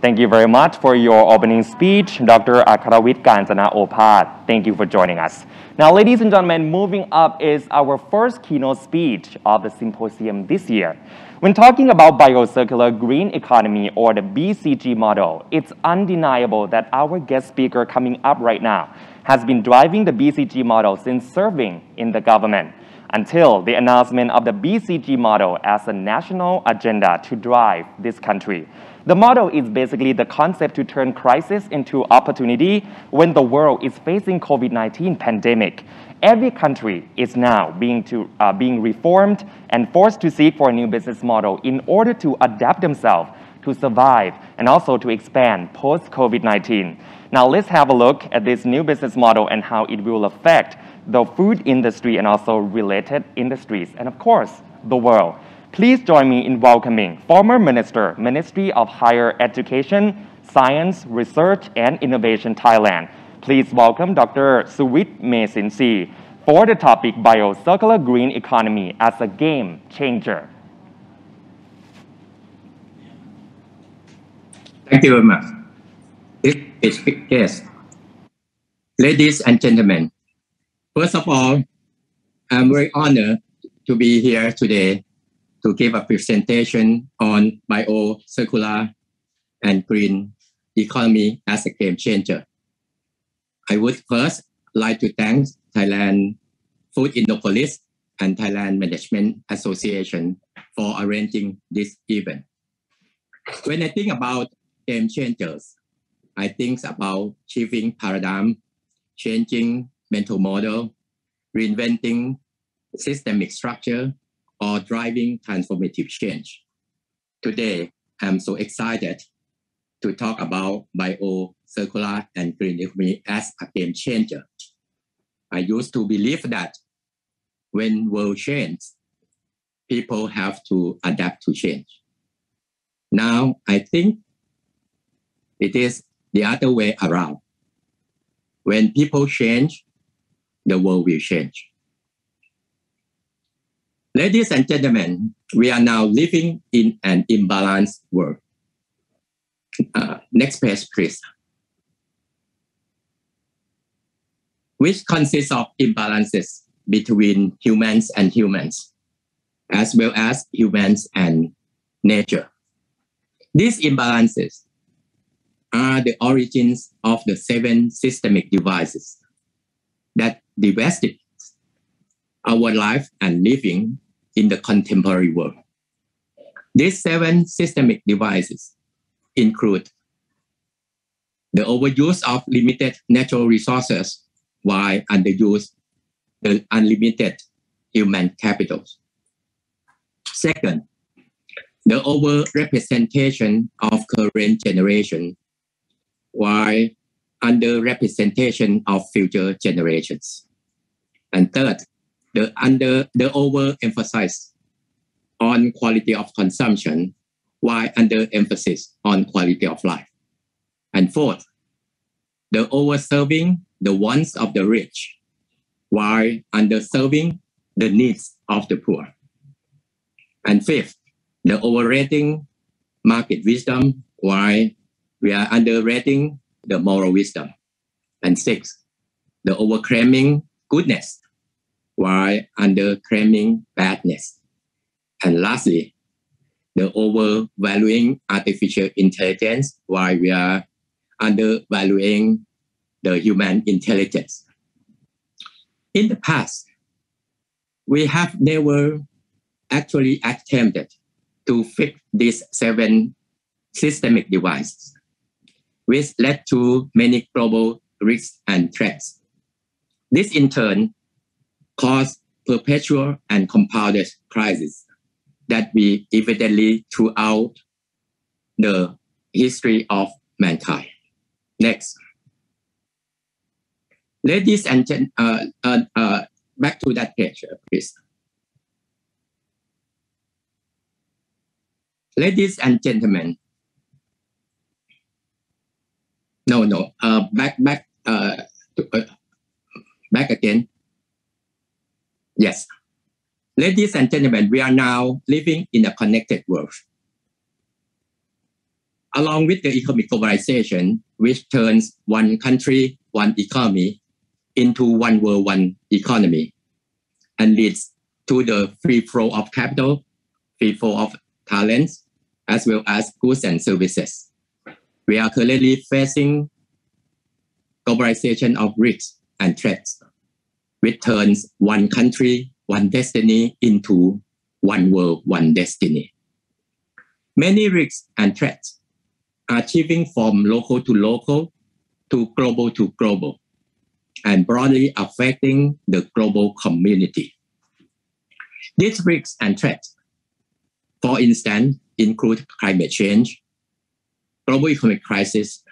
Thank you very much for your opening speech, Dr. Akarawit Kanjana Opat. Thank you for joining us. Now, ladies and gentlemen, moving up is our first keynote speech of the symposium this year. When talking about biocircular green economy or the BCG model, it's undeniable that our guest speaker coming up right now has been driving the BCG model since serving in the government until the announcement of the BCG model as a national agenda to drive this country. The model is basically the concept to turn crisis into opportunity when the world is facing COVID-19 pandemic. Every country is now being, to, uh, being reformed and forced to seek for a new business model in order to adapt themselves to survive and also to expand post-COVID-19. Now let's have a look at this new business model and how it will affect the food industry and also related industries, and of course, the world. Please join me in welcoming former Minister, Ministry of Higher Education, Science, Research and Innovation Thailand. Please welcome Dr. Suvit Maesincee for the topic Biocircular Green Economy as a Game Changer. Thank you very much. Yes. Ladies and gentlemen, first of all, I'm very honored to be here today to give a presentation on bio-circular and green economy as a game changer. I would first like to thank Thailand Food Innopolis and Thailand Management Association for arranging this event. When I think about game changers, I think about shifting paradigm, changing mental model, reinventing systemic structure, or driving transformative change. Today, I'm so excited to talk about bio, circular, and green economy as a game changer. I used to believe that when world changes, people have to adapt to change. Now, I think it is the other way around. When people change, the world will change. Ladies and gentlemen, we are now living in an imbalanced world. Uh, next page, please. Which consists of imbalances between humans and humans, as well as humans and nature. These imbalances are the origins of the seven systemic devices that devastate our life and living in the contemporary world. These seven systemic devices include the overuse of limited natural resources while underuse the unlimited human capitals. Second, the overrepresentation of current generation while underrepresentation of future generations. And third, the under the overemphasis on quality of consumption while underemphasis on quality of life. And fourth, the overserving the wants of the rich while underserving the needs of the poor. And fifth, the overrating market wisdom while we are underrating the moral wisdom. And sixth, the overclaiming goodness while underclaiming badness. And lastly, the overvaluing artificial intelligence while we are undervaluing the human intelligence. In the past, we have never actually attempted to fix these seven systemic devices, which led to many global risks and threats. This in turn cause perpetual and compounded crisis that we evidently throughout the history of mankind. Next. Ladies and gentlemen, uh, uh, uh, back to that page, uh, please. Ladies and gentlemen, no, no, uh, back, back, uh, to, back again. Yes. Ladies and gentlemen, we are now living in a connected world. along with the economic globalization, which turns one country, one economy into one world, one economy, and leads to the free flow of capital, free flow of talents, as well as goods and services. We are currently facing globalization of risks and threats, which turns one country, one destiny into one world, one destiny. Many risks and threats are shifting from local to local to global to global and broadly affecting the global community. These risks and threats, for instance, include climate change, global economic crisis,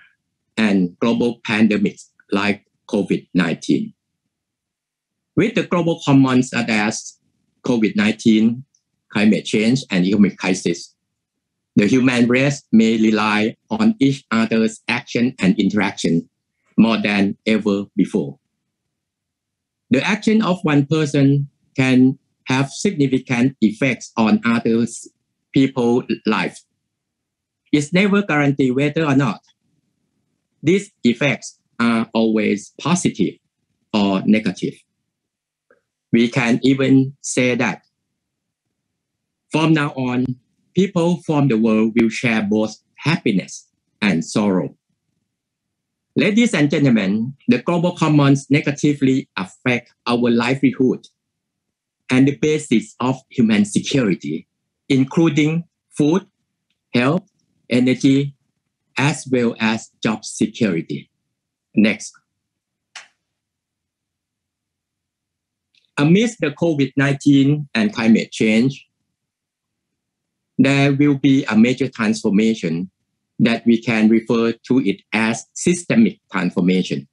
and global pandemics like COVID-19. With the global commons such as COVID-19, climate change, and economic crisis, the human race may rely on each other's action and interaction more than ever before. The action of one person can have significant effects on others people's life. It's never guaranteed whether or not these effects are always positive or negative. We can even say that from now on, people from the world will share both happiness and sorrow. Ladies and gentlemen, the global commons negatively affect our livelihood and the basis of human security, including food, health, energy, as well as job security. Next. Amidst the COVID-19 and climate change, there will be a major transformation that we can refer to it as systemic transformation,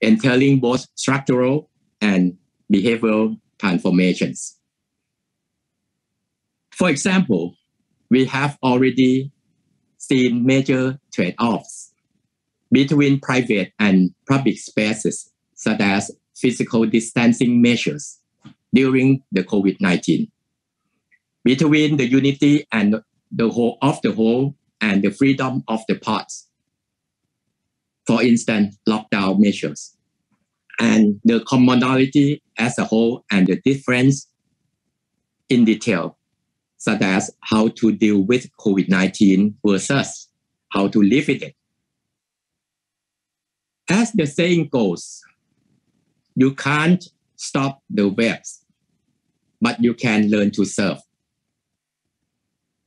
entailing both structural and behavioral transformations. For example, we have already seen major trade-offs between private and public spaces, such as physical distancing measures during the COVID-19, between the unity and the whole of the whole and the freedom of the parts. For instance, lockdown measures and the commonality as a whole and the difference in detail, such as how to deal with COVID-19 versus how to live with it. As the saying goes, you can't stop the waves, but you can learn to surf.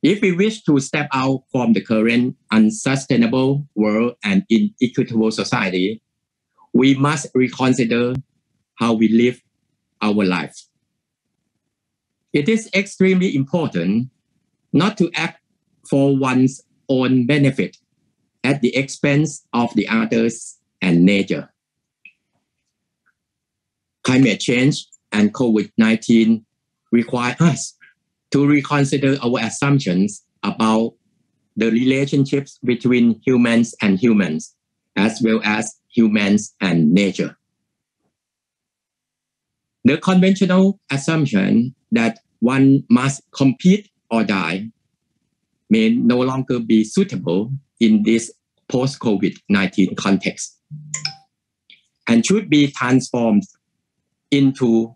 If we wish to step out from the current unsustainable world and inequitable society, we must reconsider how we live our lives. It is extremely important not to act for one's own benefit at the expense of the others and nature. Climate change and COVID-19 require us to reconsider our assumptions about the relationships between humans and humans, as well as humans and nature. The conventional assumption that one must compete or die may no longer be suitable in this post-COVID-19 context and should be transformed into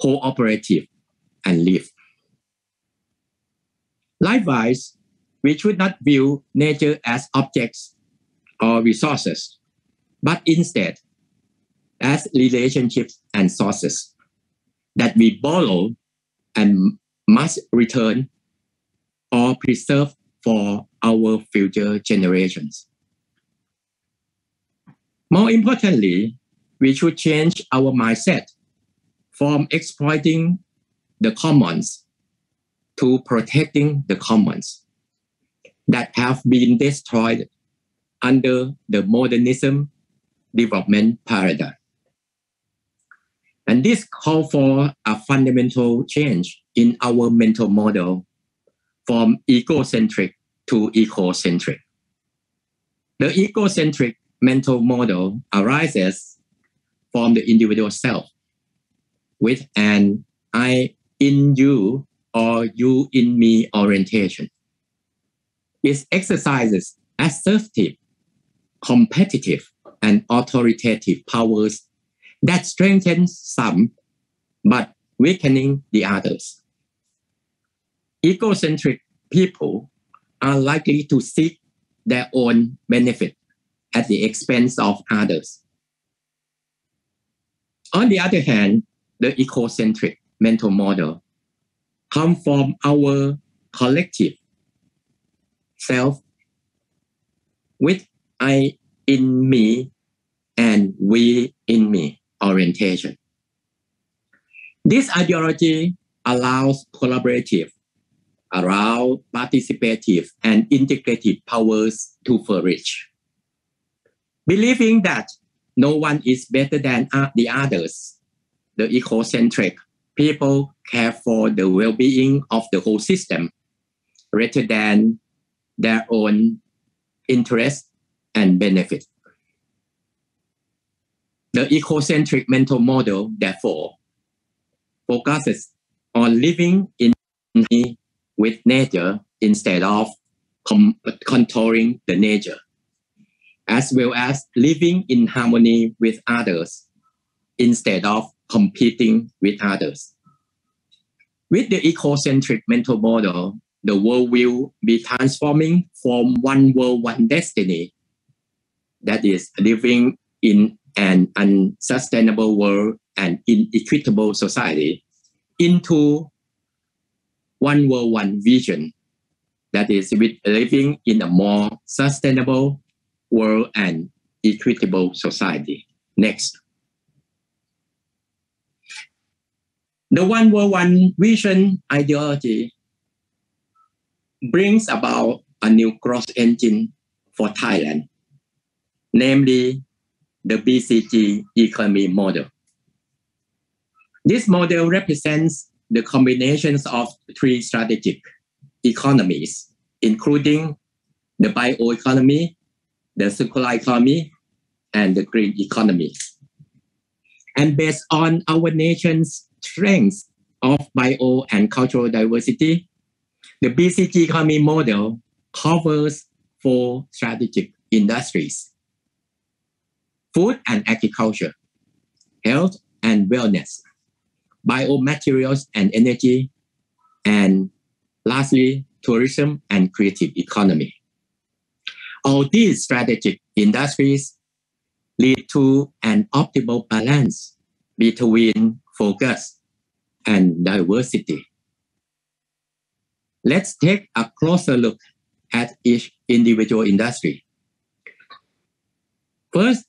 cooperative and live. Likewise, we should not view nature as objects or resources, but instead as relationships and sources that we borrow and must return or preserve for our future generations. More importantly, we should change our mindset from exploiting the commons to protecting the commons that have been destroyed under the modernism development paradigm. And this call for a fundamental change in our mental model from egocentric to ecocentric. The egocentric mental model arises from the individual self with an I in you or you in me orientation. It exercises assertive, competitive, and authoritative powers that strengthen some but weakening the others. Egocentric people are likely to seek their own benefit at the expense of others. On the other hand, the ecocentric mental model come from our collective self with I in me and we in me orientation. This ideology allows collaborative, allow participative and integrative powers to flourish. Believing that no one is better than the others, the ecocentric people care for the well-being of the whole system rather than their own interest and benefit. The ecocentric mental model, therefore, focuses on living in with nature instead of controlling the nature, as well as living in harmony with others instead of competing with others. With the ecocentric mental model, the world will be transforming from one world, one destiny, that is living in an unsustainable world and inequitable society, into one world, one vision, that is with living in a more sustainable world and equitable society. Next. The One World One Vision ideology brings about a new growth engine for Thailand, namely the BCG economy model. This model represents the combinations of three strategic economies, including the bioeconomy, the circular economy, and the green economy. And based on our nation's strengths of bio and cultural diversity, the BCG economy model covers four strategic industries food and agriculture, health and wellness, biomaterials and energy, and lastly, tourism and creative economy. All these strategic industries lead to an optimal balance between focus and diversity. Let's take a closer look at each individual industry. First,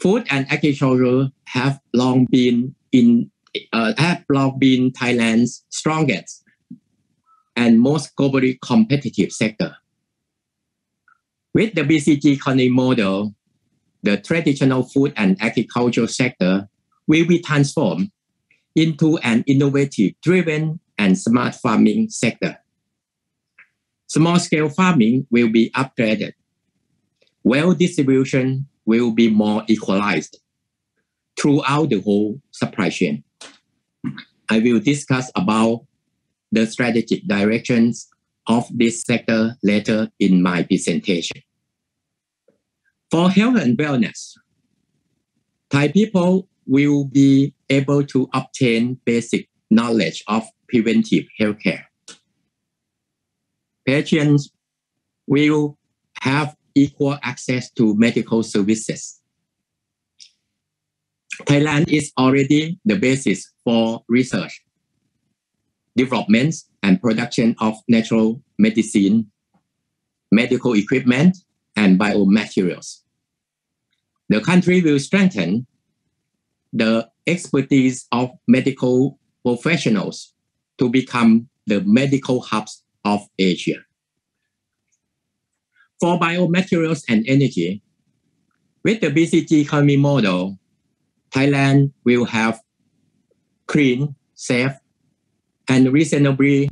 food and agriculture have long been in uh, have long been Thailand's strongest and most globally competitive sector. With the BCG economy model, the traditional food and agriculture sector will be transformed into an innovative, driven, and smart farming sector. Small scale farming will be upgraded. Wealth distribution will be more equalized throughout the whole supply chain. I will discuss about the strategic directions of this sector later in my presentation. For health and wellness, Thai people will be able to obtain basic knowledge of preventive healthcare. Patients will have equal access to medical services. Thailand is already the basis for research, development, and production of natural medicine, medical equipment, and biomaterials. The country will strengthen the expertise of medical professionals to become the medical hubs of Asia. For biomaterials and energy, with the BCG economy model, Thailand will have clean, safe, and reasonably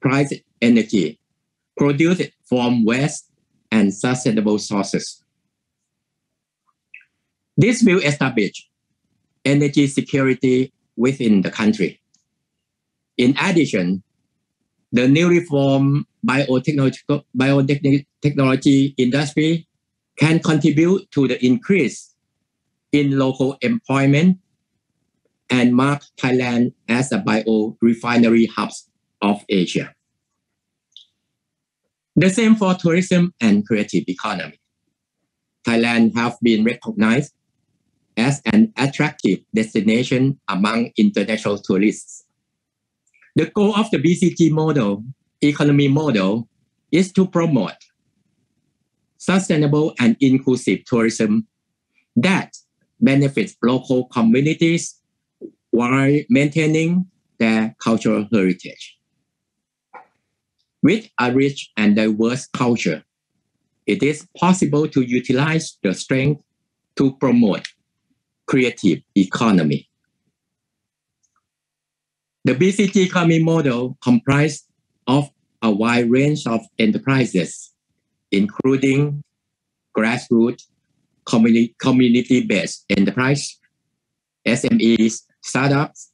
priced energy produced from waste and sustainable sources. This will establish energy security within the country. In addition, the newly formed biotechnology, biotechnology industry can contribute to the increase in local employment and mark Thailand as a biorefinery hub of Asia. The same for tourism and creative economy. Thailand have been recognized as an attractive destination among international tourists. The goal of the BCG model, economy model, is to promote sustainable and inclusive tourism that benefits local communities while maintaining their cultural heritage. With a rich and diverse culture, it is possible to utilize the strength to promote creative economy. The BCG economy model comprised of a wide range of enterprises, including grassroots, community-based enterprise, SMEs, startups,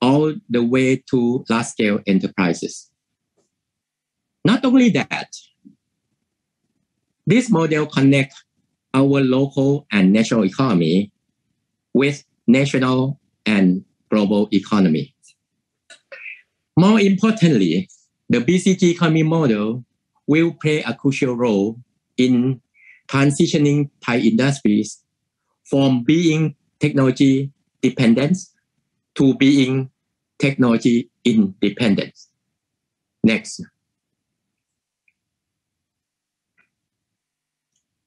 all the way to large-scale enterprises. Not only that, this model connects our local and national economy with national and global economy. More importantly, the BCG economy model will play a crucial role in transitioning Thai industries from being technology dependent to being technology independent. Next.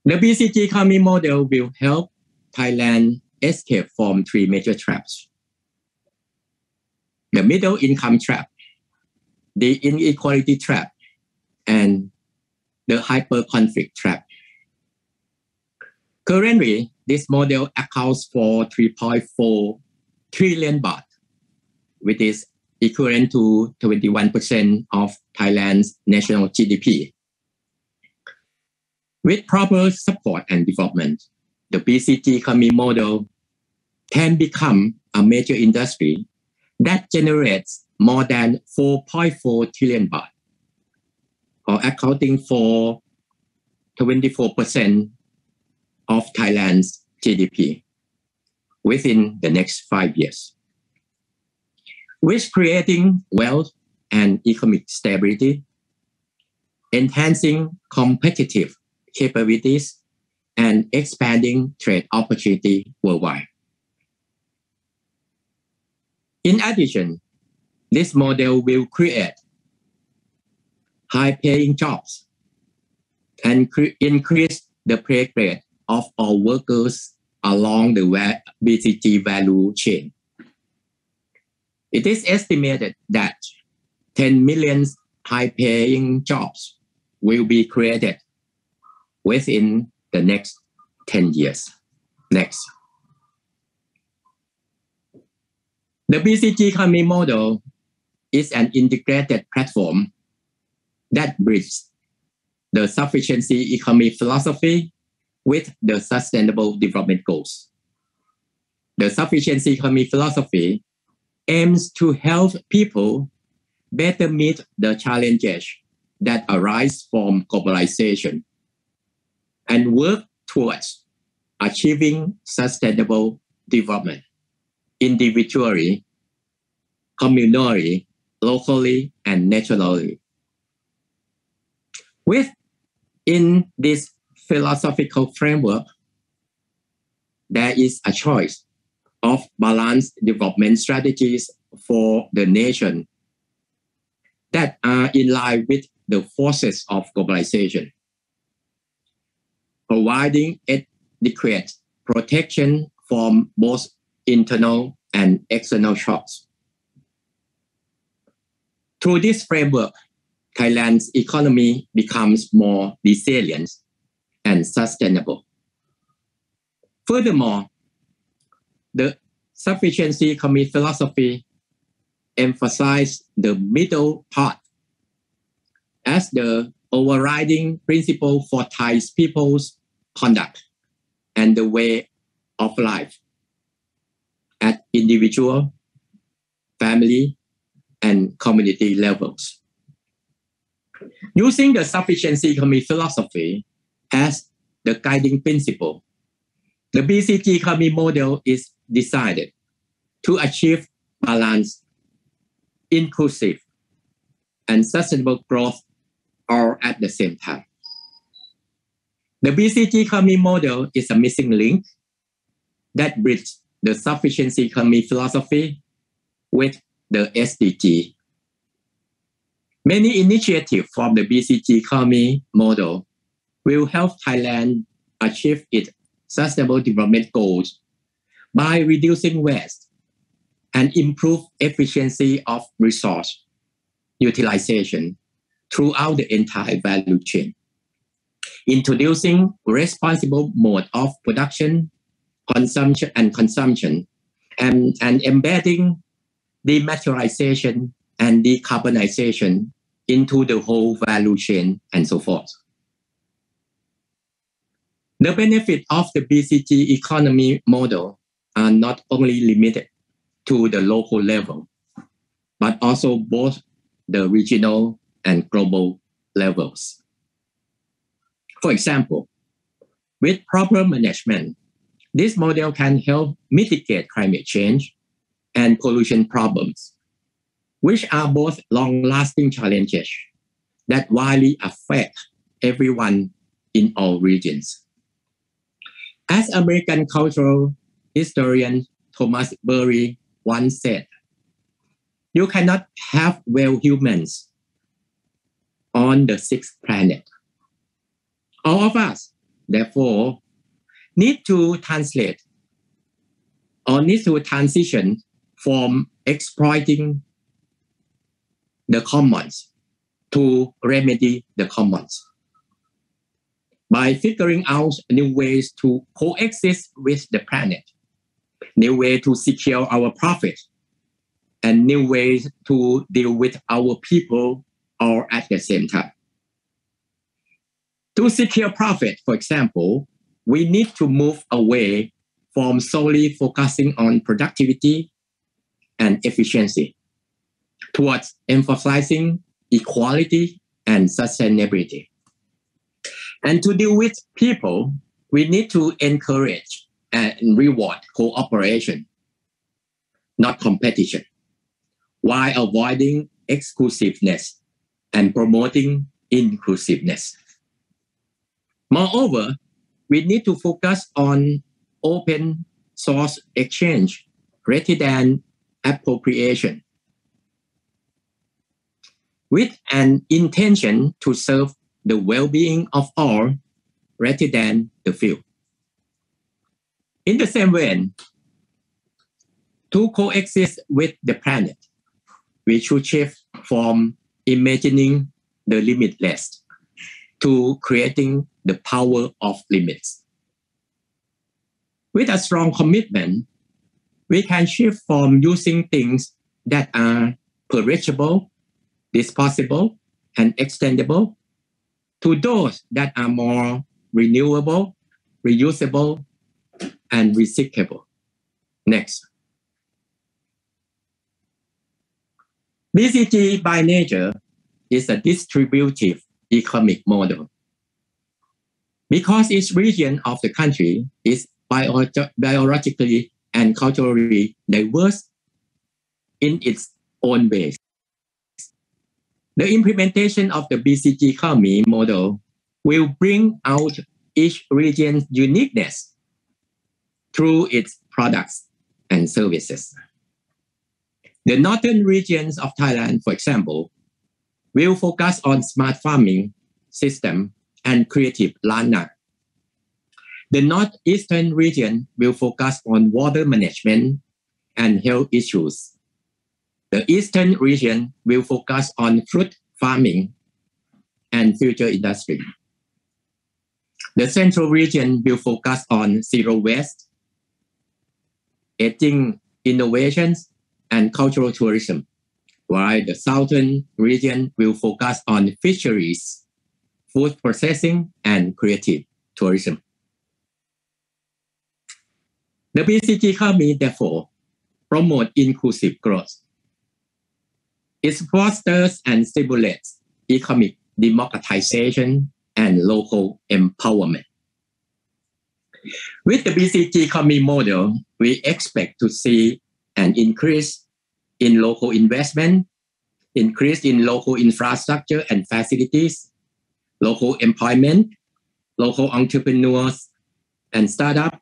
The BCG economy model will help Thailand escape from three major traps. The middle income trap, the inequality trap, and the hyper conflict trap. Currently, this model accounts for 3.4 trillion baht, which is equivalent to 21% of Thailand's national GDP. With proper support and development, the BCG economy model can become a major industry that generates more than 4.4 trillion baht, or accounting for 24% of Thailand's GDP within the next five years. With creating wealth and economic stability, enhancing competitive capabilities, and expanding trade opportunity worldwide. In addition, this model will create high-paying jobs and increase the pay grade of all workers along the BCG value chain. It is estimated that 10 million high-paying jobs will be created within the next 10 years. Next. The BCG economy model is an integrated platform that bridges the sufficiency economy philosophy with the sustainable development goals. The sufficiency economy philosophy aims to help people better meet the challenges that arise from globalization and work towards achieving sustainable development individually, communally, locally, and nationally. Within this philosophical framework, there is a choice of balanced development strategies for the nation that are in line with the forces of globalization, providing adequate protection from both internal and external shocks. Through this framework, Thailand's economy becomes more resilient and sustainable. Furthermore, the sufficiency economy philosophy emphasizes the middle part as the overriding principle for Thai people's conduct and the way of life at individual, family, and community levels. Using the sufficiency economy philosophy as the guiding principle, the BCG economy model is decided to achieve balanced, inclusive, and sustainable growth all at the same time. The BCG economy model is a missing link that bridges the sufficiency economy philosophy with the SDG. Many initiatives from the BCG economy model will help Thailand achieve its sustainable development goals by reducing waste and improve efficiency of resource utilization throughout the entire value chain. Introducing responsible mode of production, consumption and consumption, and, and embedding dematerialization and decarbonization into the whole value chain and so forth. The benefit of the BCG economy model are not only limited to the local level, but also both the regional and global levels. For example, with proper management, this model can help mitigate climate change and pollution problems, which are both long-lasting challenges that widely affect everyone in all regions. As American cultural historian Thomas Berry once said, you cannot have well humans on the sixth planet. All of us, therefore, need to translate or need to transition from exploiting the commons to remedy the commons by figuring out new ways to coexist with the planet, new way to secure our profit, and new ways to deal with our people all at the same time. To secure profit, for example, we need to move away from solely focusing on productivity and efficiency towards emphasizing equality and sustainability. And to deal with people, we need to encourage and reward cooperation, not competition, while avoiding exclusiveness and promoting inclusiveness. Moreover, we need to focus on open source exchange rather than appropriation with an intention to serve the well-being of all rather than the few. In the same way, to coexist with the planet, we should shift from imagining the limitless to creating the power of limits. With a strong commitment, we can shift from using things that are perishable, disposable, and extendable to those that are more renewable, reusable, and recyclable. Next. BCG by nature is a distributive economic model. Because each region of the country is biologically and culturally diverse in its own ways. The implementation of the BCG economy model will bring out each region's uniqueness through its products and services. The northern regions of Thailand, for example, will focus on smart farming system and creative land the northeastern region will focus on water management and health issues. The eastern region will focus on fruit farming and future industry. The central region will focus on zero waste, aging innovations, and cultural tourism, while the southern region will focus on fisheries, food processing, and creative tourism. The BCG economy, therefore, promote inclusive growth. It fosters and stimulates economic democratization, and local empowerment. With the BCG economy model, we expect to see an increase in local investment, increase in local infrastructure and facilities, local employment, local entrepreneurs and startup,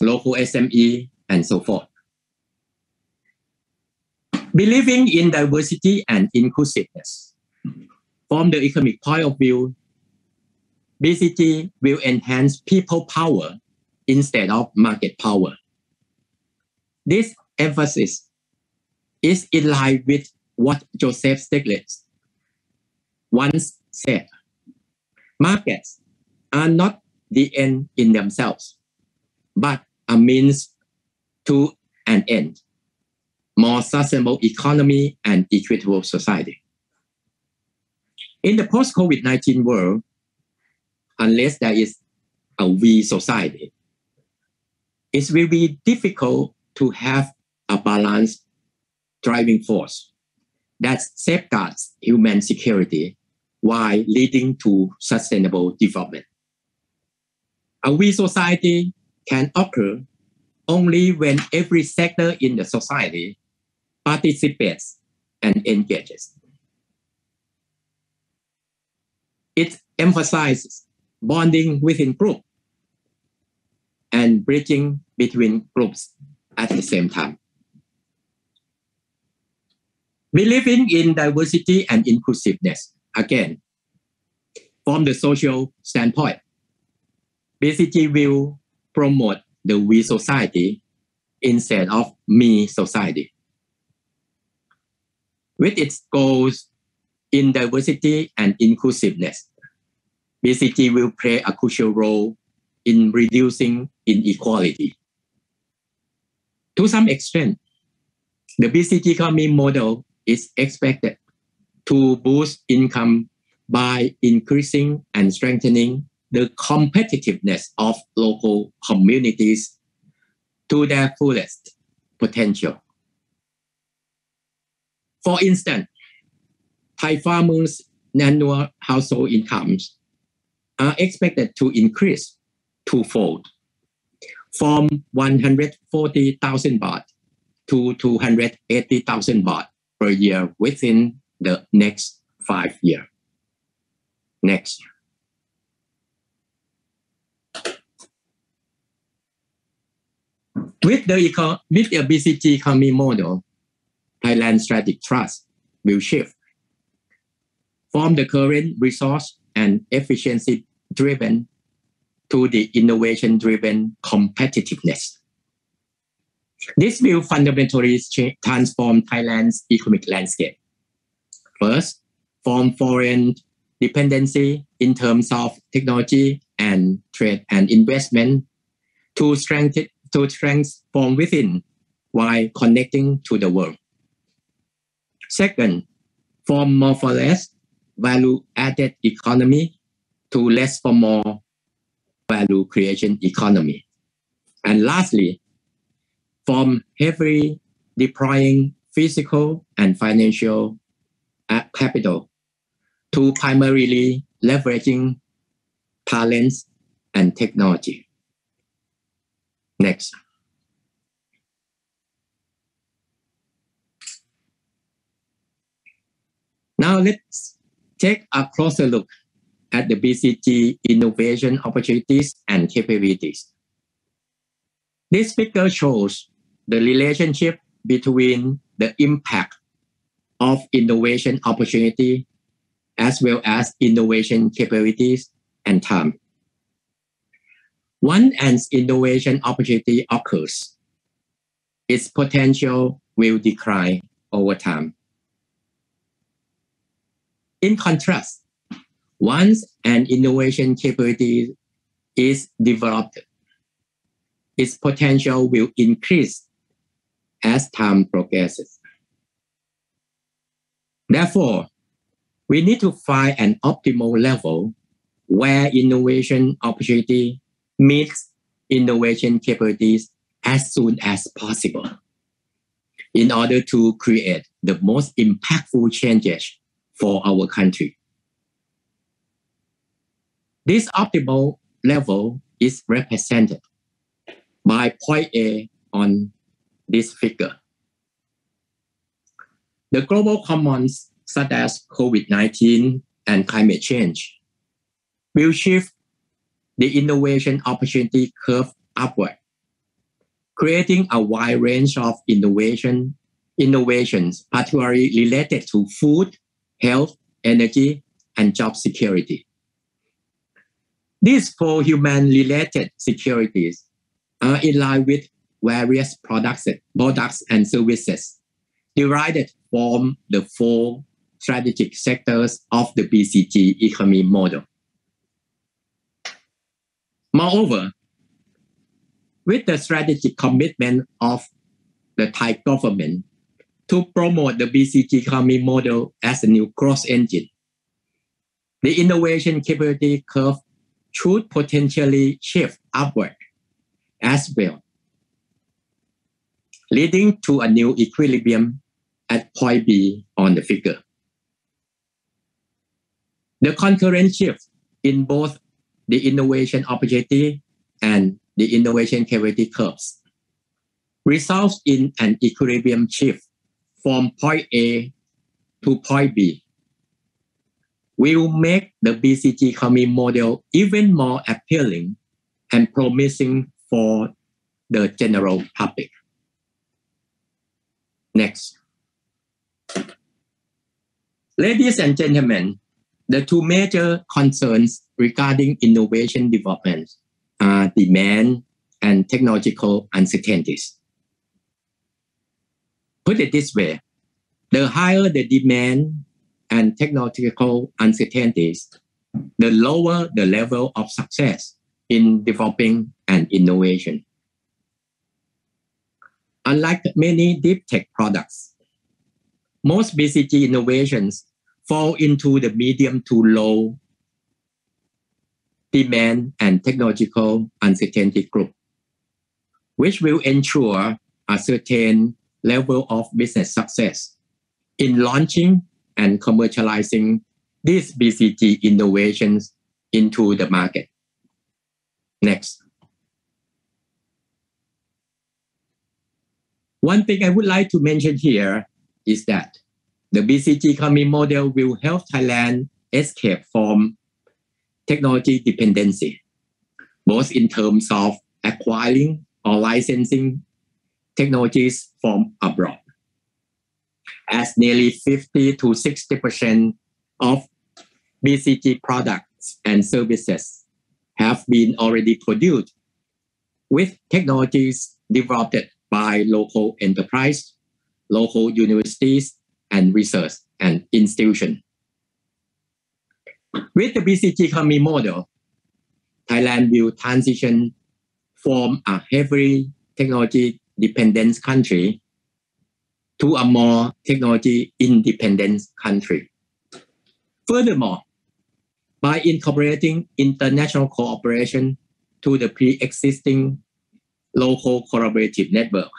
local SME, and so forth. Believing in diversity and inclusiveness. From the economic point of view, BCG will enhance people power instead of market power. This emphasis is in line with what Joseph Stiglitz once said. Markets are not the end in themselves, but a means to an end, more sustainable economy and equitable society. In the post-COVID-19 world, unless there is a we society, it will be difficult to have a balanced driving force that safeguards human security while leading to sustainable development. A we society can occur only when every sector in the society participates and engages. It emphasizes bonding within group and bridging between groups at the same time. Believing in diversity and inclusiveness, again, from the social standpoint, BCG will promote the we society instead of me society. With its goals in diversity and inclusiveness, BCG will play a crucial role in reducing inequality. To some extent, the BCG economy model is expected to boost income by increasing and strengthening the competitiveness of local communities to their fullest potential. For instance, Thai farmers' annual household incomes are expected to increase twofold from 140,000 baht to 280,000 baht per year within the next five years. Next. With the, with the BCG economy model, Thailand Strategic Trust will shift from the current resource and efficiency driven to the innovation driven competitiveness. This will fundamentally transform Thailand's economic landscape. First, from foreign dependency in terms of technology and trade and investment to strengthen to transform within while connecting to the world. Second, from more for less value added economy to less for more value creation economy. And lastly, from heavily deploying physical and financial uh, capital to primarily leveraging talents and technology. Next. Now let's take a closer look at the BCG innovation opportunities and capabilities. This figure shows the relationship between the impact of innovation opportunity as well as innovation capabilities and time. Once an innovation opportunity occurs, its potential will decline over time. In contrast, once an innovation capability is developed, its potential will increase as time progresses. Therefore, we need to find an optimal level where innovation opportunity meets innovation capabilities as soon as possible in order to create the most impactful changes for our country. This optimal level is represented by point A on this figure. The global commons such as COVID-19 and climate change will shift the innovation opportunity curve upward, creating a wide range of innovation innovations, particularly related to food, health, energy, and job security. These four human-related securities are in line with various products, products and services derived from the four strategic sectors of the BCG economy model. Moreover, with the strategic commitment of the Thai government to promote the BCG economy model as a new growth engine, the innovation capability curve should potentially shift upward as well, leading to a new equilibrium at point B on the figure. The concurrent shift in both the innovation opportunity and the innovation capability curves results in an equilibrium shift from point A to point B We will make the BCG economy model even more appealing and promising for the general public. Next. Ladies and gentlemen, the two major concerns regarding innovation development are demand and technological uncertainties. Put it this way, the higher the demand and technological uncertainties, the lower the level of success in developing an innovation. Unlike many deep tech products, most BCG innovations fall into the medium to low demand and technological uncertainty group, which will ensure a certain level of business success in launching and commercializing these BCG innovations into the market. Next. One thing I would like to mention here is that the BCG economy model will help Thailand escape from technology dependency, both in terms of acquiring or licensing technologies from abroad. As nearly 50 to 60% of BCG products and services have been already produced with technologies developed by local enterprise, local universities, and research and institutions. With the BCG economy model, Thailand will transition from a heavily technology dependent country to a more technology independent country. Furthermore, by incorporating international cooperation to the pre-existing local collaborative network,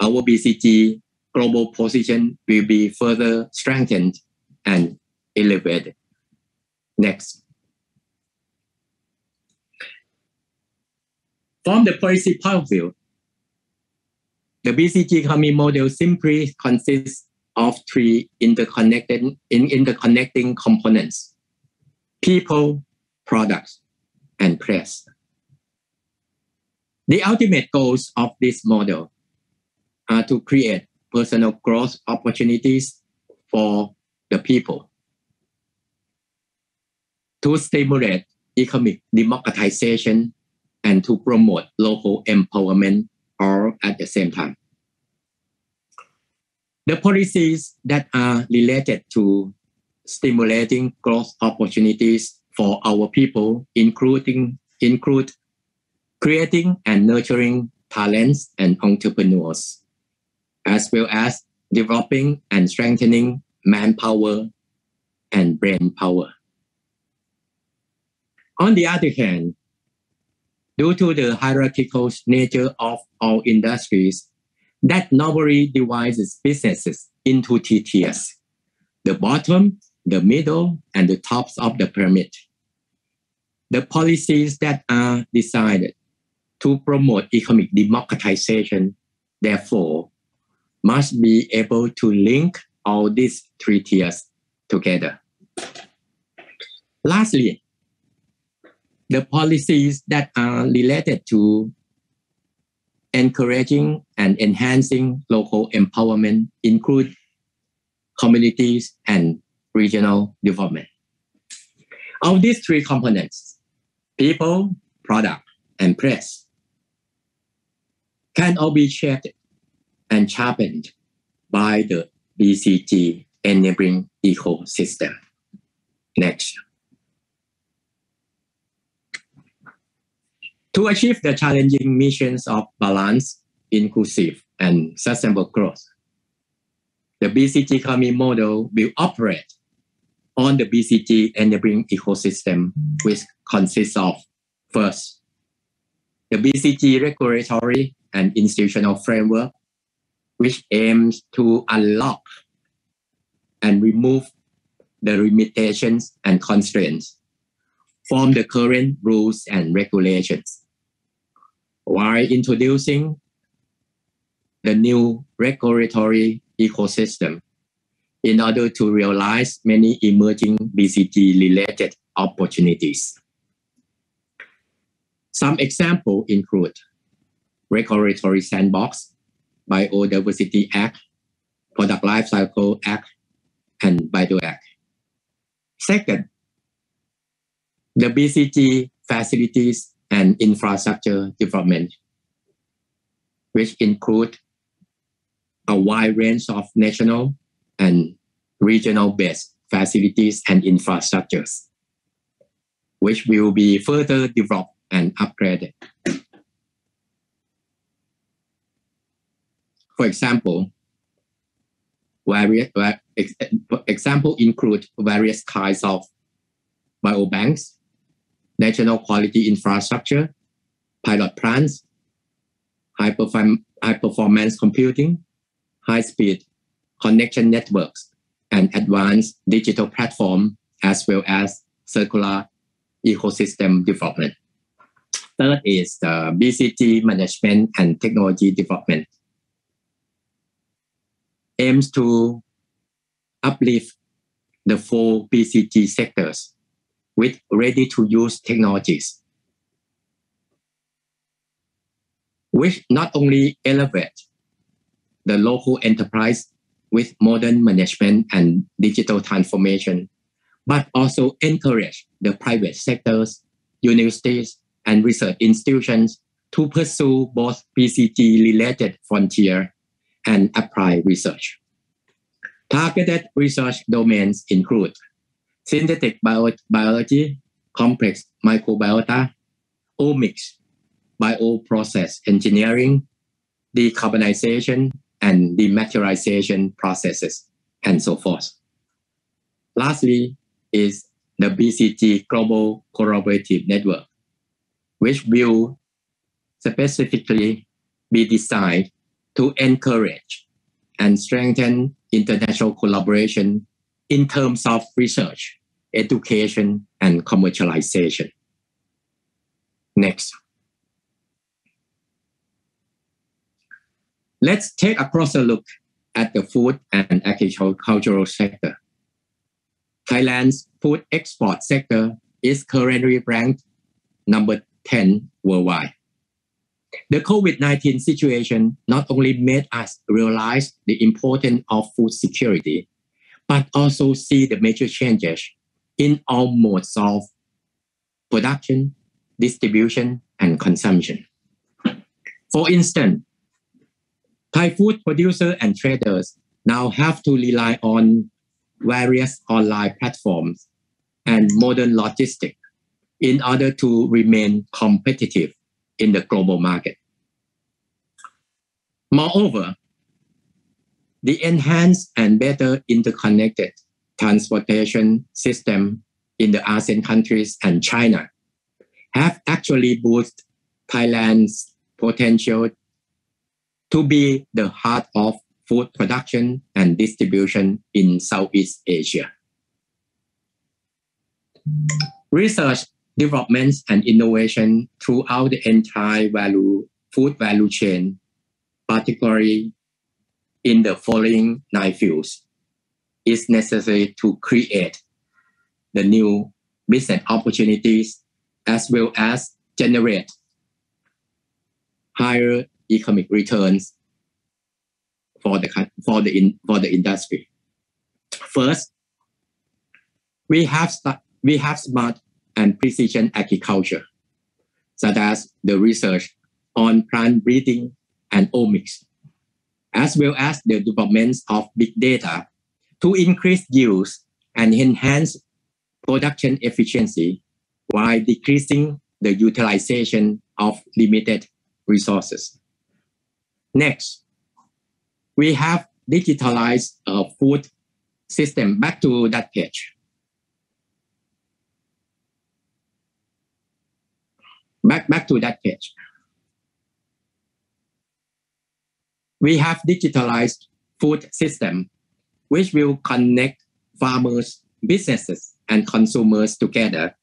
our BCG global position will be further strengthened and elevated. Next. From the policy point of view, the BCG economy model simply consists of three interconnected in interconnecting components, people, products, and press. The ultimate goals of this model are to create personal growth opportunities for the people, to stimulate economic democratization, and to promote local empowerment all at the same time. The policies that are related to stimulating growth opportunities for our people, including include creating and nurturing talents and entrepreneurs, as well as developing and strengthening manpower and brain power. On the other hand, due to the hierarchical nature of all industries that normally divides businesses into two tiers, the bottom, the middle, and the tops of the pyramid. the policies that are designed to promote economic democratization, therefore, must be able to link all these three tiers together. Lastly, the policies that are related to encouraging and enhancing local empowerment include communities and regional development. Of these three components, people, product, and press can all be shaped and sharpened by the BCG enabling ecosystem. Next. To achieve the challenging missions of balance, inclusive, and sustainable growth, the BCG economy model will operate on the BCG enabling ecosystem, which consists of first, the BCG regulatory and institutional framework, which aims to unlock and remove the limitations and constraints from the current rules and regulations while introducing the new regulatory ecosystem in order to realize many emerging BCG related opportunities. Some examples include Regulatory Sandbox, Biodiversity Act, Product Lifecycle Act, and Bio Act. Second, the BCG facilities and infrastructure development, which include a wide range of national and regional based facilities and infrastructures, which will be further developed and upgraded. For example, various, example include various kinds of biobanks, national quality infrastructure, pilot plants, high, perform- high performance computing, high speed connection networks, and advanced digital platform, as well as circular ecosystem development. Third is the BCG management and technology development. Aims to uplift the four BCG sectors with ready to use technologies, which not only elevate the local enterprise with modern management and digital transformation, but also encourage the private sectors, universities, and research institutions to pursue both BCG related frontier and applied research. Targeted research domains include synthetic bio- biology, complex microbiota, omics, bioprocess engineering, decarbonization, and dematerialization processes, and so forth. Lastly is the BCG Global Collaborative Network, which will specifically be designed to encourage and strengthen international collaboration in terms of research education, and commercialization. Next. Let's take a closer look at the food and agricultural sector. Thailand's food export sector is currently ranked number 10 worldwide. The COVID 19 situation not only made us realize the importance of food security, but also see the major changes in all modes of production, distribution, and consumption. For instance, Thai food producers and traders now have to rely on various online platforms and modern logistics in order to remain competitive in the global market. Moreover, the enhanced and better interconnected transportation system in the ASEAN countries and China have actually boosted Thailand's potential to be the heart of food production and distribution in Southeast Asia. Research developments and innovation throughout the entire value food value chain, particularly in the following nine fields, is necessary to create the new business opportunities as well as generate higher economic returns for the for the in, for the industry. First, we have we have smart and precision agriculture, such as the research on plant breeding and omics, as well as the development of big data to increase yields and enhance production efficiency while decreasing the utilization of limited resources. Next, we have digitalized a food system. Back to that page. Back, back to that page. We have digitalized food system, which will connect farmers, businesses, and consumers together,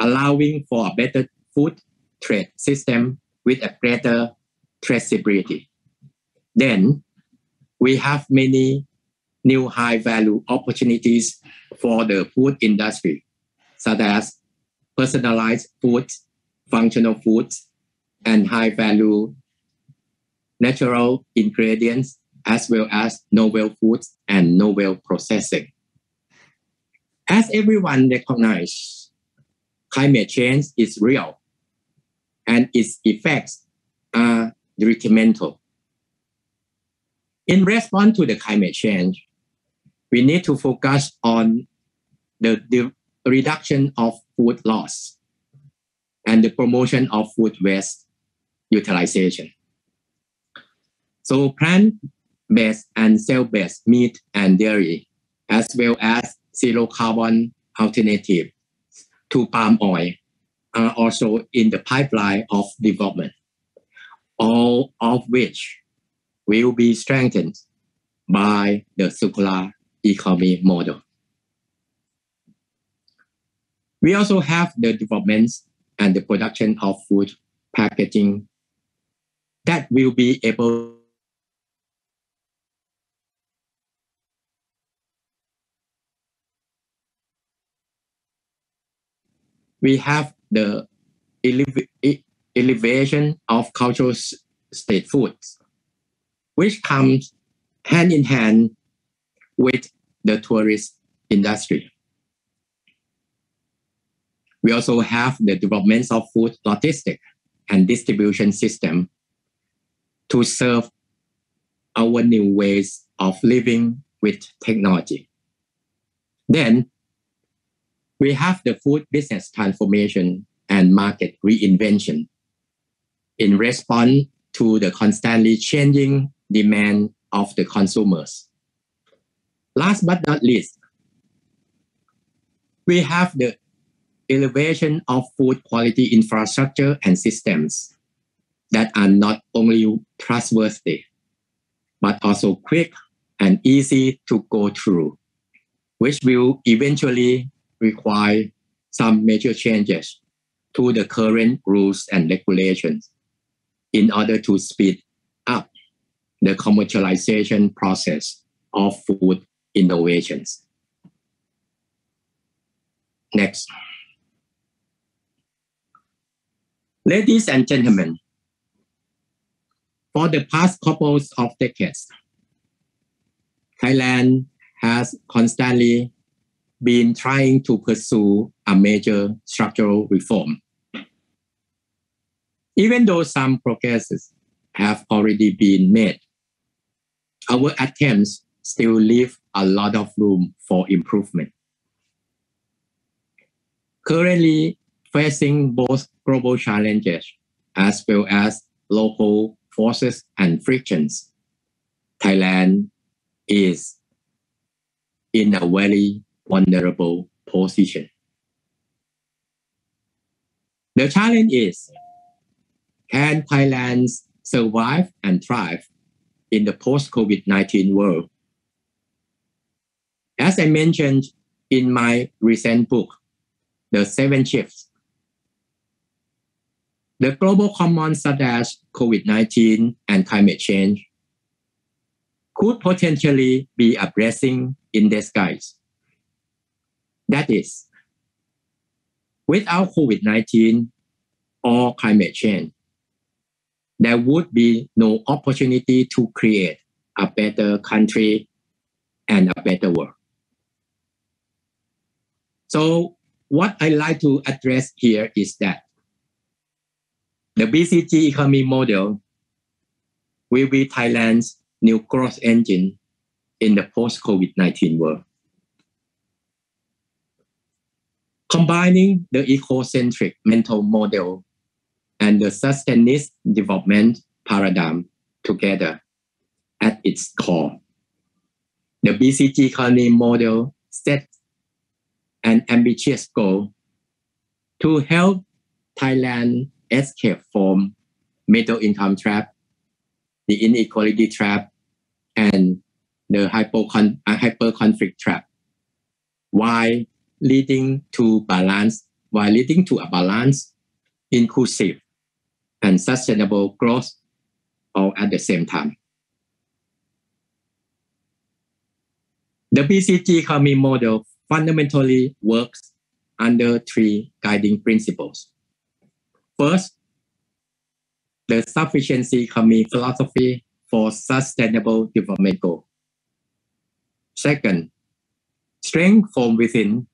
allowing for a better food trade system with a greater traceability. Then we have many new high value opportunities for the food industry, such as personalized foods, functional foods, and high value natural ingredients, as well as novel foods and novel processing. As everyone recognizes, climate change is real and its effects are detrimental. In response to the climate change, we need to focus on the, the reduction of food loss and the promotion of food waste utilization. So plant-based and cell-based meat and dairy, as well as zero carbon alternative to palm oil are also in the pipeline of development, all of which will be strengthened by the circular economy model. We also have the developments and the production of food packaging that will be able we have the elevation of cultural state foods, which comes hand in hand with the tourist industry. We also have the developments of food logistic and distribution system to serve our new ways of living with technology. Then we have the food business transformation and market reinvention in response to the constantly changing demand of the consumers. Last but not least, we have the elevation of food quality infrastructure and systems that are not only trustworthy, but also quick and easy to go through, which will eventually require some major changes to the current rules and regulations in order to speed up the commercialization process of food innovations. Next. Ladies and gentlemen, for the past couple of decades, Thailand has constantly been trying to pursue a major structural reform. Even though some progresses have already been made, our attempts still leave a lot of room for improvement. Currently, facing both global challenges as well as local forces and frictions, Thailand is in a very vulnerable position. The challenge is, can Thailand survive and thrive in the post-COVID-19 world? As I mentioned in my recent book, The Seven Shifts The global commons such as COVID-19 and climate change could potentially be a blessing in disguise. That is, without COVID-19 or climate change, there would be no opportunity to create a better country and a better world. So what I like to address here is that the BCG economy model will be Thailand's new growth engine in the post-COVID-19 world. Combining the ecocentric mental model and the sustainist development paradigm together at its core. The BCG economy model sets an ambitious goal to help Thailand escape from middle income trap, the inequality trap, and the hyper, uh, hyper conflict trap, Why leading to balance, while leading to a balance, inclusive, and sustainable growth all at the same time. The BCG economy model fundamentally works under three guiding principles. First, the sufficiency economy philosophy for sustainable development goal. Second, strength from within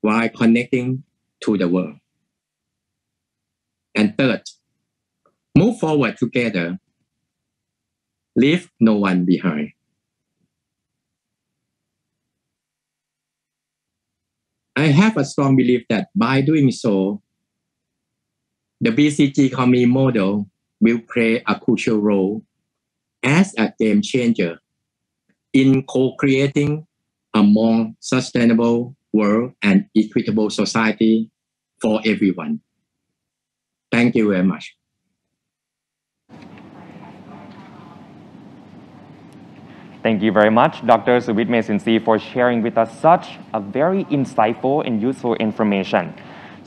while connecting to the world. And third, move forward together, leave no one behind. I have a strong belief that by doing so, the BCG economy model will play a crucial role as a game changer in co-creating a more sustainable world and equitable society for everyone. Thank you very much. Thank you very much, Dr. Suvit Maesincee, for sharing with us such a very insightful and useful information.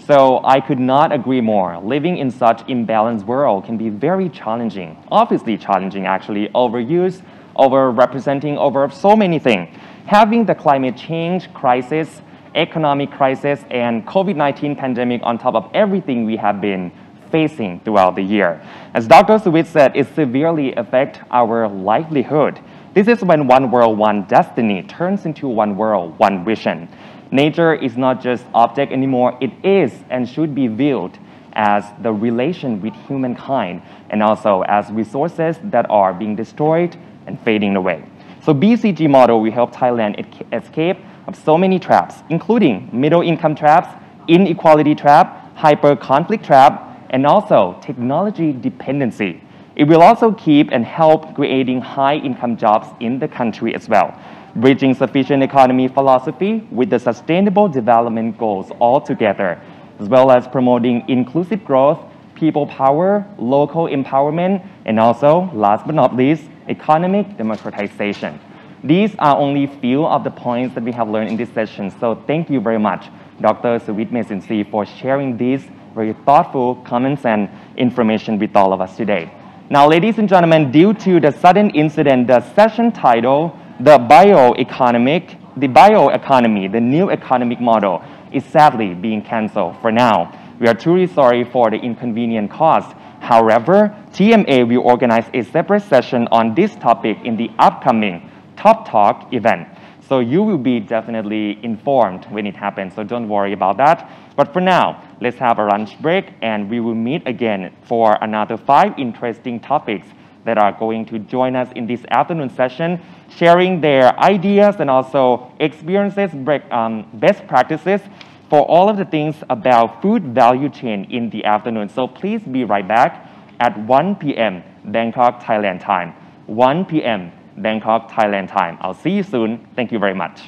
So I could not agree more. Living in such imbalanced world can be very challenging, obviously challenging actually, overuse, over representing over so many things. Having the climate change crisis, economic crisis, and COVID-19 pandemic on top of everything we have been facing throughout the year. As Dr. Suvit said, it severely affects our livelihood. This is when one world, one destiny turns into one world, one vision. Nature is not just object anymore, it is and should be viewed as the relation with humankind and also as resources that are being destroyed and fading away. So BCG model will help Thailand escape of so many traps, including middle income traps, inequality trap, hyper conflict trap, and also technology dependency. It will also keep and help creating high-income jobs in the country as well, bridging sufficient economy philosophy with the sustainable development goals all together, as well as promoting inclusive growth, people power, local empowerment, and also, last but not least, economic democratization. These are only few of the points that we have learned in this session, so thank you very much, Dr. Suvit Maesincee, for sharing these very thoughtful comments and information with all of us today. Now, ladies and gentlemen, due to the sudden incident, the session title, the bioeconomic, the bioeconomy, the new economic model, is sadly being canceled for now. We are truly sorry for the inconvenient cost. However, TMA will organize a separate session on this topic in the upcoming Top Talk event. So you will be definitely informed when it happens, so don't worry about that. But for now, let's have a lunch break and we will meet again for another five interesting topics that are going to join us in this afternoon session, sharing their ideas and also experiences, um, best practices for all of the things about food value chain in the afternoon. So please be right back at 1 p.m. Bangkok, Thailand time. 1 p.m. Bangkok, Thailand time. I'll see you soon. Thank you very much.